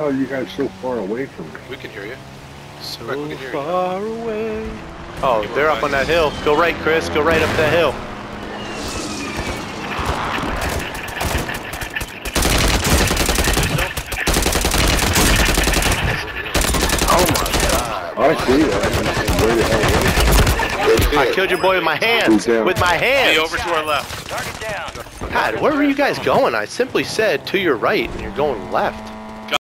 How are you guys so far away from me? We can hear you. So can you. far away. Oh, You they're up on that hill. Go right, Chris. Go right up that hill. Oh my god. I see that. I the hell. I killed your boy with my hands. With my hands. Hey, over to our left. Target down. God, where were you guys going? I simply said to your right, and you're going left.